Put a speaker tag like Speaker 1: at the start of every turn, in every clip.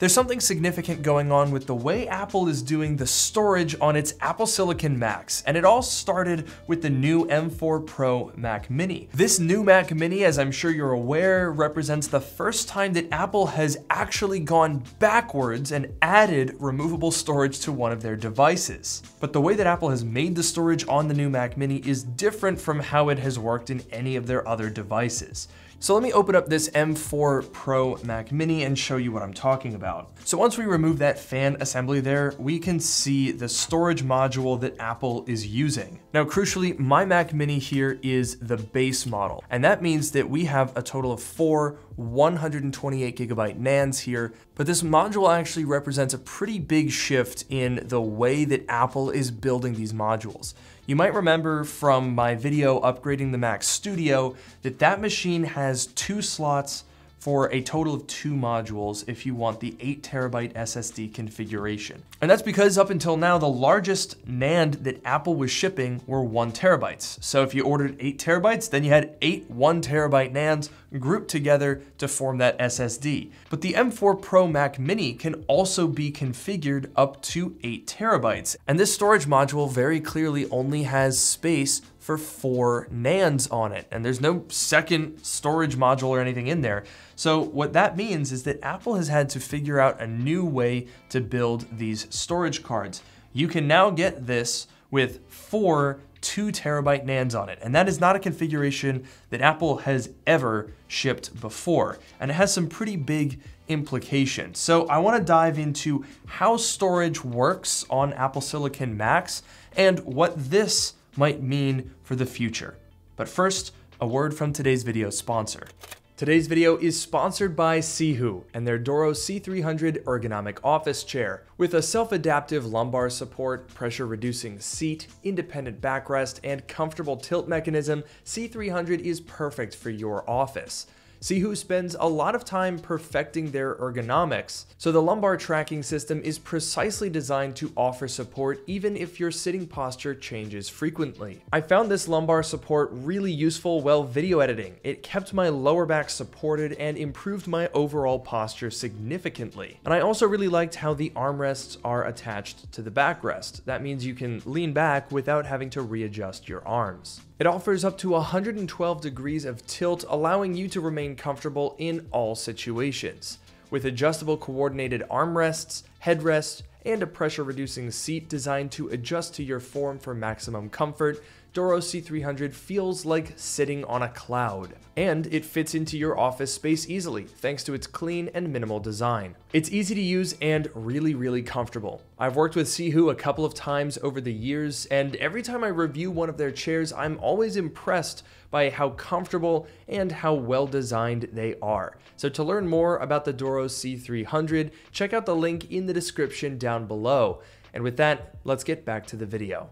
Speaker 1: There's something significant going on with the way Apple is doing the storage on its Apple Silicon Macs, and it all started with the new M4 Pro Mac Mini. This new Mac Mini, as I'm sure you're aware, represents the first time that Apple has actually gone backwards and added removable storage to one of their devices. But the way that Apple has made the storage on the new Mac Mini is different from how it has worked in any of their other devices. So let me open up this M4 Pro Mac Mini and show you what I'm talking about. So once we remove that fan assembly there, we can see the storage module that Apple is using. Now, crucially, my Mac Mini here is the base model, and that means that we have a total of four 128 gigabyte NANDs here, but this module actually represents a pretty big shift in the way that Apple is building these modules. You might remember from my video upgrading the Mac Studio that that machine has two slots for a total of two modules if you want the 8 terabyte SSD configuration. And that's because up until now, the largest NAND that Apple was shipping were 1 terabytes. So if you ordered 8 terabytes, then you had 8 1 terabyte NANDs grouped together to form that SSD. But the M4 Pro Mac Mini can also be configured up to 8 terabytes. And this storage module very clearly only has space for four NANDs on it, and there's no second storage module or anything in there. So what that means is that Apple has had to figure out a new way to build these storage cards. You can now get this with four two terabyte NANDs on it. And that is not a configuration that Apple has ever shipped before. And it has some pretty big implications. So I wanna dive into how storage works on Apple Silicon Macs and what this might mean for the future. But first, a word from today's video sponsor. Today's video is sponsored by Sihoo and their Doro C300 ergonomic office chair. With a self-adaptive lumbar support, pressure-reducing seat, independent backrest, and comfortable tilt mechanism, C300 is perfect for your office. Sihoo spends a lot of time perfecting their ergonomics, so the lumbar tracking system is precisely designed to offer support even if your sitting posture changes frequently. I found this lumbar support really useful while video editing. It kept my lower back supported and improved my overall posture significantly. And I also really liked how the armrests are attached to the backrest. That means you can lean back without having to readjust your arms. It offers up to 112 degrees of tilt, allowing you to remain comfortable in all situations. With adjustable coordinated armrests, headrests, and a pressure reducing seat designed to adjust to your form for maximum comfort, Doro C300 feels like sitting on a cloud. And it fits into your office space easily, thanks to its clean and minimal design. It's easy to use and really, really comfortable. I've worked with Sihoo a couple of times over the years, and every time I review one of their chairs, I'm always impressed by how comfortable and how well designed they are. So to learn more about the Doro C300, check out the link in the description down below. And with that, let's get back to the video.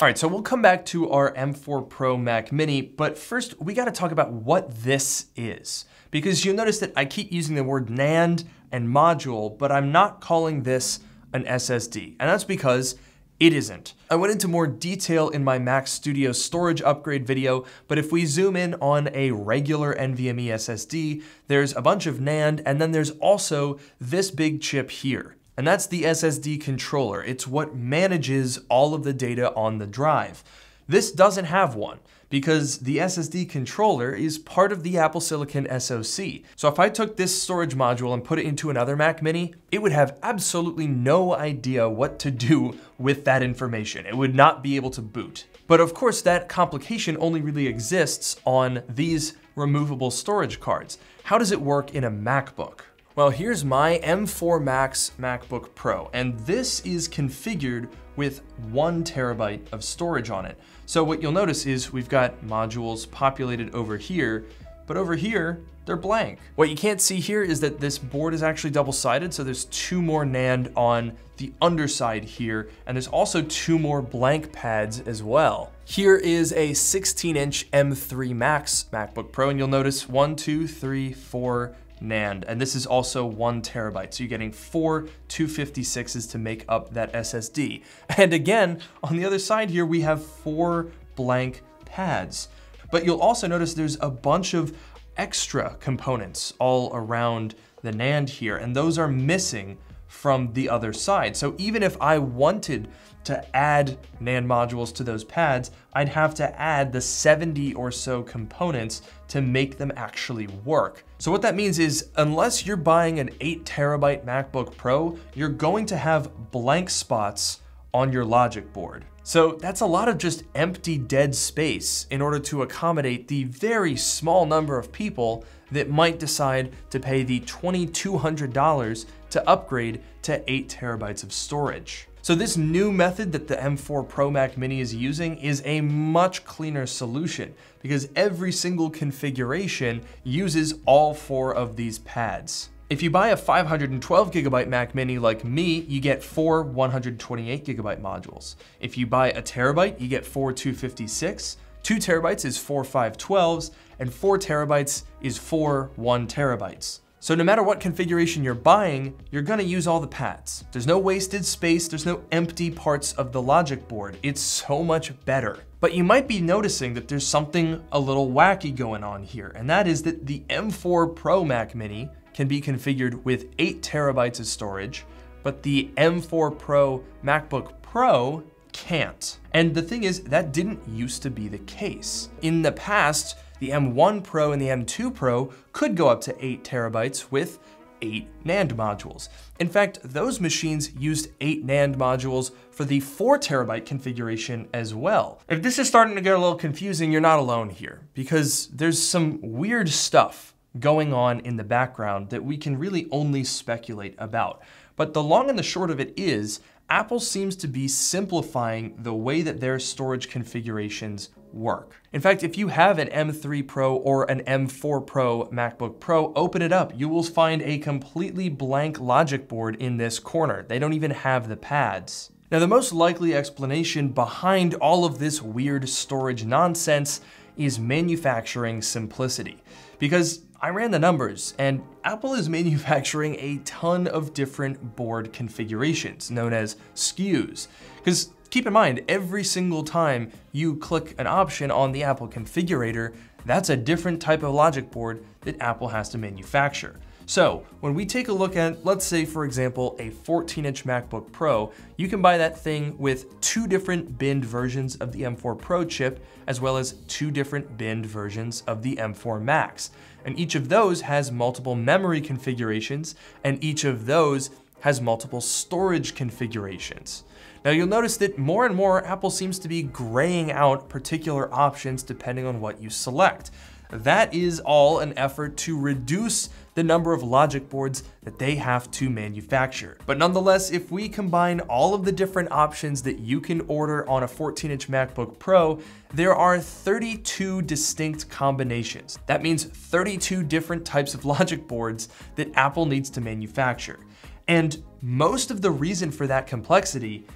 Speaker 1: All right, so we'll come back to our M4 Pro Mac Mini, but first we gotta talk about what this is. Because you'll notice that I keep using the word NAND and module, but I'm not calling this an SSD. And that's because it isn't. I went into more detail in my Mac Studio storage upgrade video, but if we zoom in on a regular NVMe SSD, there's a bunch of NAND, and then there's also this big chip here. And that's the SSD controller. It's what manages all of the data on the drive. This doesn't have one because the SSD controller is part of the Apple Silicon SoC. So if I took this storage module and put it into another Mac mini, it would have absolutely no idea what to do with that information. It would not be able to boot. But of course, that complication only really exists on these removable storage cards. How does it work in a MacBook? Well, here's my M4 Max MacBook Pro, and this is configured with one terabyte of storage on it. So what you'll notice is we've got modules populated over here, but over here, they're blank. What you can't see here is that this board is actually double-sided, so there's two more NAND on the underside here, and there's also two more blank pads as well. Here is a 16-inch M3 Max MacBook Pro, and you'll notice one, two, three, four, NAND, and this is also one terabyte. So you're getting four 256s to make up that SSD. And again, on the other side here, we have four blank pads. But you'll also notice there's a bunch of extra components all around the NAND here, and those are missing from the other side. So even if I wanted to add NAND modules to those pads, I'd have to add the 70 or so components to make them actually work. So what that means is unless you're buying an 8 terabyte MacBook Pro, you're going to have blank spots on your logic board. So that's a lot of just empty dead space in order to accommodate the very small number of people that might decide to pay the $2,200 to upgrade to 8 terabytes of storage. So this new method that the M4 Pro Mac Mini is using is a much cleaner solution because every single configuration uses all four of these pads. If you buy a 512 gigabyte Mac Mini like me, you get four 128 gigabyte modules. If you buy a terabyte, you get four 256, two terabytes is four 512s, and four terabytes is four one terabytes. So no matter what configuration you're buying, you're gonna use all the pads. There's no wasted space, there's no empty parts of the logic board. It's so much better. But you might be noticing that there's something a little wacky going on here, and that is that the M4 Pro Mac Mini can be configured with 8 terabytes of storage, but the M4 Pro MacBook Pro can't. And the thing is, that didn't used to be the case. In the past, the M1 Pro and the M2 Pro could go up to 8 terabytes with 8 NAND modules. In fact, those machines used 8 NAND modules for the 4 terabyte configuration as well. If this is starting to get a little confusing, you're not alone here, because there's some weird stuff going on in the background that we can really only speculate about. But the long and the short of it is, Apple seems to be simplifying the way that their storage configurations work. In fact, if you have an M3 Pro or an M4 Pro MacBook Pro, open it up. You will find a completely blank logic board in this corner. They don't even have the pads. Now, the most likely explanation behind all of this weird storage nonsense is manufacturing simplicity. Because I ran the numbers, and Apple is manufacturing a ton of different board configurations, known as SKUs. Because keep in mind, every single time you click an option on the Apple configurator, that's a different type of logic board that Apple has to manufacture. So when we take a look at, let's say for example, a 14 inch MacBook Pro, you can buy that thing with two different binned versions of the M4 Pro chip, as well as two different binned versions of the M4 Max. And each of those has multiple memory configurations, and each of those has multiple storage configurations. Now you'll notice that more and more Apple seems to be graying out particular options depending on what you select. That is all an effort to reduce the number of logic boards that they have to manufacture. But nonetheless, if we combine all of the different options that you can order on a 14 inch MacBook Pro, there are 32 distinct combinations. That means 32 different types of logic boards that Apple needs to manufacture. And most of the reason for that complexity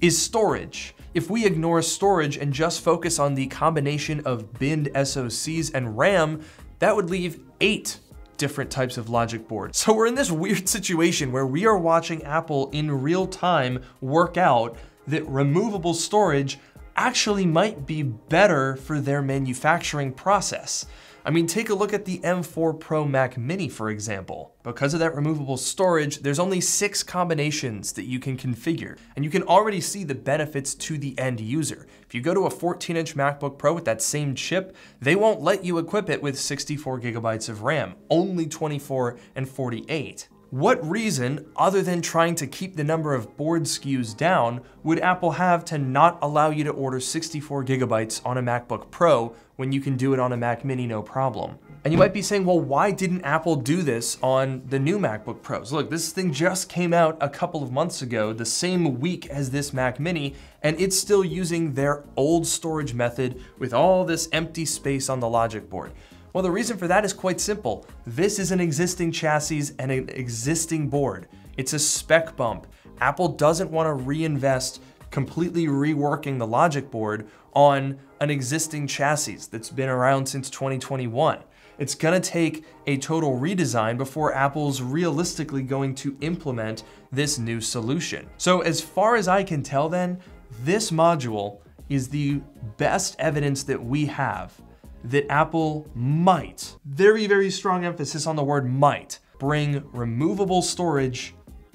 Speaker 1: is storage. If we ignore storage and just focus on the combination of binned SoCs and RAM, that would leave eight different types of logic board. So we're in this weird situation where we are watching Apple in real time work out that removable storage actually might be better for their manufacturing process. I mean, take a look at the M4 Pro Mac Mini, for example. Because of that removable storage, there's only six combinations that you can configure, and you can already see the benefits to the end user. If you go to a 14 inch MacBook Pro with that same chip, they won't let you equip it with 64 gigabytes of RAM, only 24 and 48. What reason, other than trying to keep the number of board SKUs down, would Apple have to not allow you to order 64 gigabytes on a MacBook Pro when you can do it on a Mac Mini no problem? And you might be saying, well, why didn't Apple do this on the new MacBook Pros? Look, this thing just came out a couple of months ago, the same week as this Mac Mini, and it's still using their old storage method with all this empty space on the logic board. Well, the reason for that is quite simple. This is an existing chassis and an existing board. It's a spec bump. Apple doesn't want to reinvest completely reworking the logic board on an existing chassis that's been around since 2021. It's gonna take a total redesign before Apple's realistically going to implement this new solution. So as far as I can tell then, this module is the best evidence that we have that Apple might, very, very strong emphasis on the word might, bring removable storage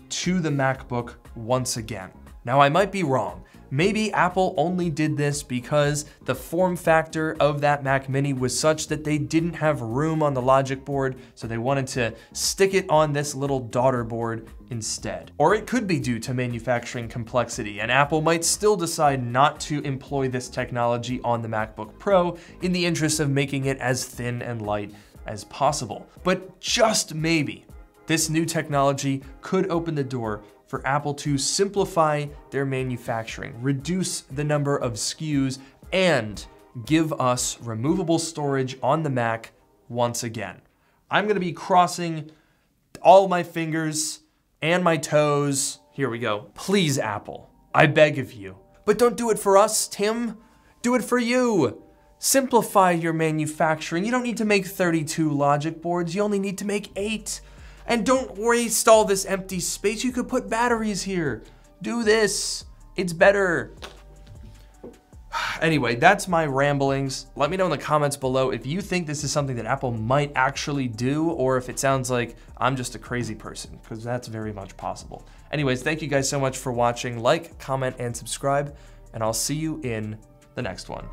Speaker 1: to the MacBook once again. Now, I might be wrong. Maybe Apple only did this because the form factor of that Mac Mini was such that they didn't have room on the logic board, so they wanted to stick it on this little daughter board instead. Or it could be due to manufacturing complexity, and Apple might still decide not to employ this technology on the MacBook Pro in the interest of making it as thin and light as possible. But just maybe, this new technology could open the door for Apple to simplify their manufacturing, reduce the number of SKUs, and give us removable storage on the Mac once again. I'm gonna be crossing all my fingers and my toes. Here we go. Please, Apple, I beg of you. But don't do it for us, Tim. Do it for you. Simplify your manufacturing. You don't need to make 32 logic boards, you only need to make eight. And don't waste all this empty space. You could put batteries here. Do this. It's better. Anyway, that's my ramblings. Let me know in the comments below if you think this is something that Apple might actually do or if it sounds like I'm just a crazy person, because that's very much possible. Anyways, thank you guys so much for watching. Like, comment, and subscribe, and I'll see you in the next one.